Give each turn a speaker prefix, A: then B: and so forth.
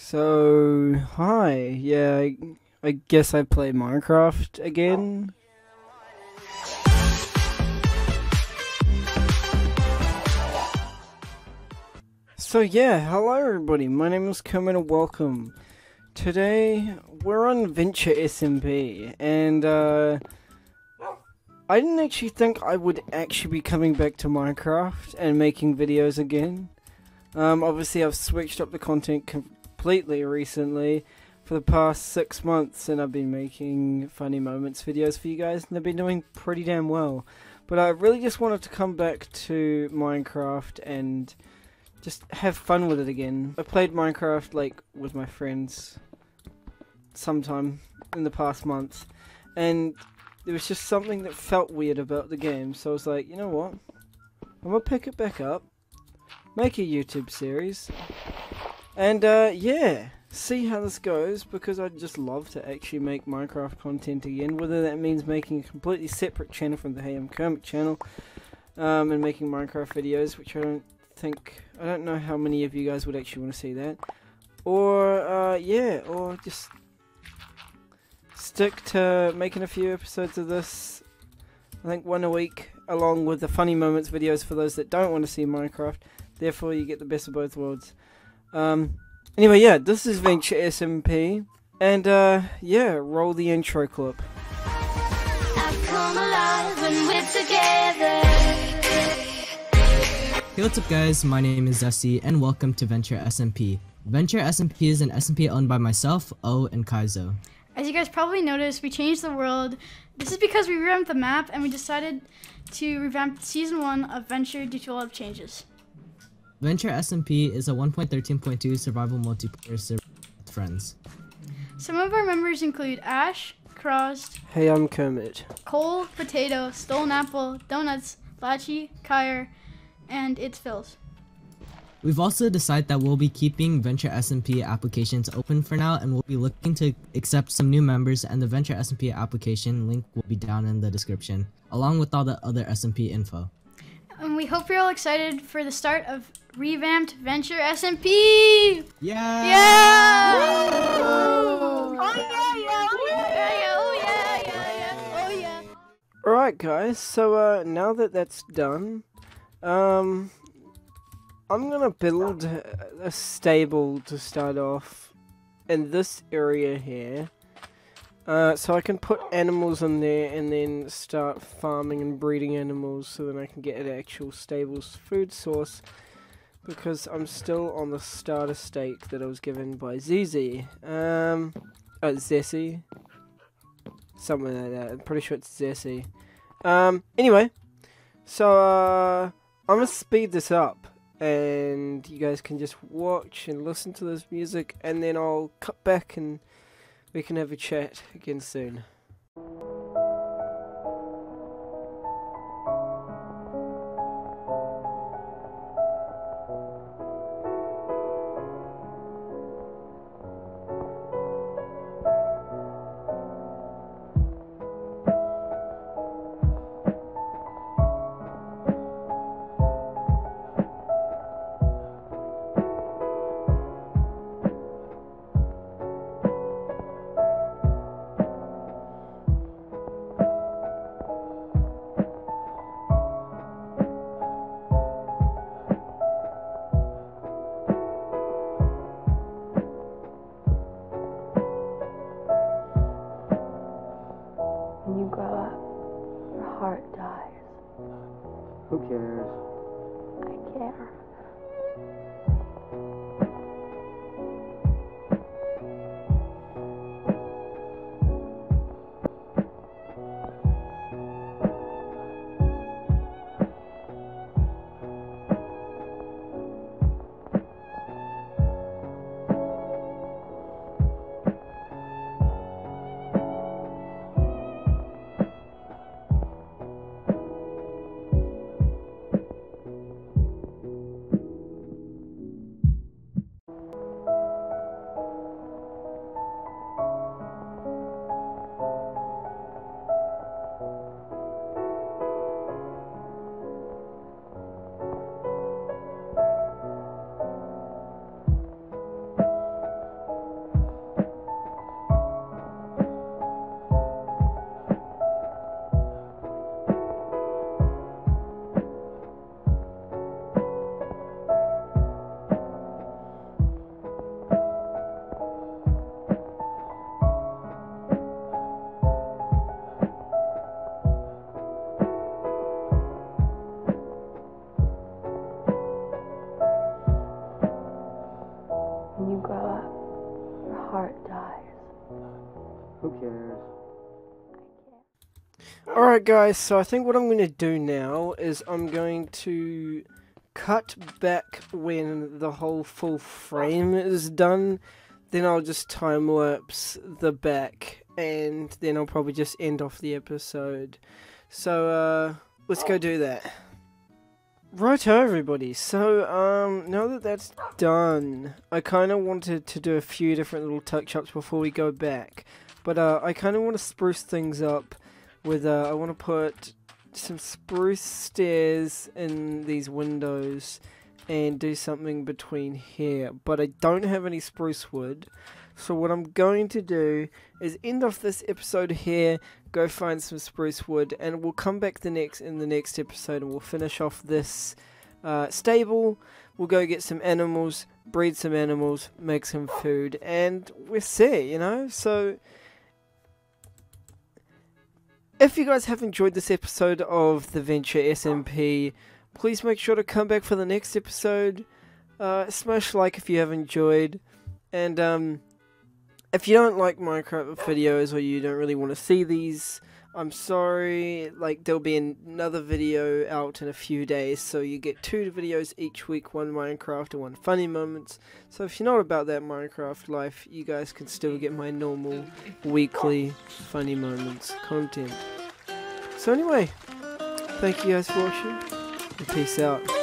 A: So, hi. Yeah, I, I guess I play Minecraft again. So, yeah, hello everybody. My name is Kermit and welcome. Today, we're on Venture SMP, and, uh, I didn't actually think I would actually be coming back to Minecraft and making videos again. Um, obviously, I've switched up the content completely recently for the past six months, and I've been making funny moments videos for you guys, and they've been doing pretty damn well. But I really just wanted to come back to Minecraft and just have fun with it again. I played Minecraft like with my friends sometime in the past month, and there was just something that felt weird about the game. So I was like, you know what? I'm gonna pick it back up, make a YouTube series, and uh, yeah, see how this goes because I'd just love to actually make Minecraft content again. Whether that means making a completely separate channel from the Hey I'm Kermit channel, um, and making Minecraft videos, which I don't think I don't know how many of you guys would actually want to see that, or uh, yeah, or just stick to making a few episodes of this. I think one a week, along with the funny moments videos for those that don't want to see Minecraft. Therefore, you get the best of both worlds. Um, anyway, yeah, this is Venture SMP, and uh, yeah, roll the intro clip.
B: Hey, what's up guys? My name is Zesy and welcome to Venture SMP. Venture SMP is an SMP owned by myself, Ough, and Caizo.
C: As you guys probably noticed, we changed the world. This is because we revamped the map and we decided to revamp season 1 of Venture due to a lot of changes.
B: Venture SMP is a 1.13.2 survival multiplayer server with friends.
C: Some of our members include Ash, Crozzed,
A: Hey, I'm Kermit.
C: Kole, Patato, Stolen Apple, Donuts, Lachi, Kyr, and It's Fils.
B: We've also decided that we'll be keeping Venture SMP applications open for now and we'll be looking to accept some new members and the Venture SMP application link will be down in the description, along with all the other SMP info.
C: And we hope you're all excited for the start of revamped Venture SMP!
B: Yeah!
C: Yeah! Oh yeah, yeah, oh yeah, yeah, oh yeah, yeah, yeah, oh yeah.
A: Alright, guys, so uh, now that that's done, um, I'm gonna build a stable to start off in this area here. Uh, so I can put animals in there and then start farming and breeding animals so then I can get an actual stable's food source because I'm still on the starter stake that I was given by ZZ. Um, uh, Zesy. Something like that. I'm pretty sure it's Zesy. Um, anyway, so uh, I'm gonna speed this up and you guys can just watch and listen to this music and then I'll cut back and we can have a chat again soon. Alright guys, so I think what I'm going to do now is I'm going to cut back when the whole full frame is done. Then I'll just time lapse the back and then I'll probably just end off the episode. So uh, let's go do that. Righto everybody, so um, now that that's done, I kind of wanted to do a few different little touch-ups before we go back. But uh, I kind of want to spruce things up with, uh, I want to put some spruce stairs in these windows and do something between here. But I don't have any spruce wood. So what I'm going to do is end off this episode here, go find some spruce wood, and we'll come back the next in the next episode and we'll finish off this uh, stable. We'll go get some animals, breed some animals, make some food, and we'll see you know? So if you guys have enjoyed this episode of the Venture SMP, please make sure to come back for the next episode. Uh, smash like if you have enjoyed, and um, if you don't like Minecraft videos or you don't really want to see these, I'm sorry. Like there'll be another video out in a few days, so you get two videos each week, one Minecraft and one funny moments. So if you're not about that Minecraft life, you guys can still get my normal weekly funny moments content. So anyway, thank you guys for watching, and peace out.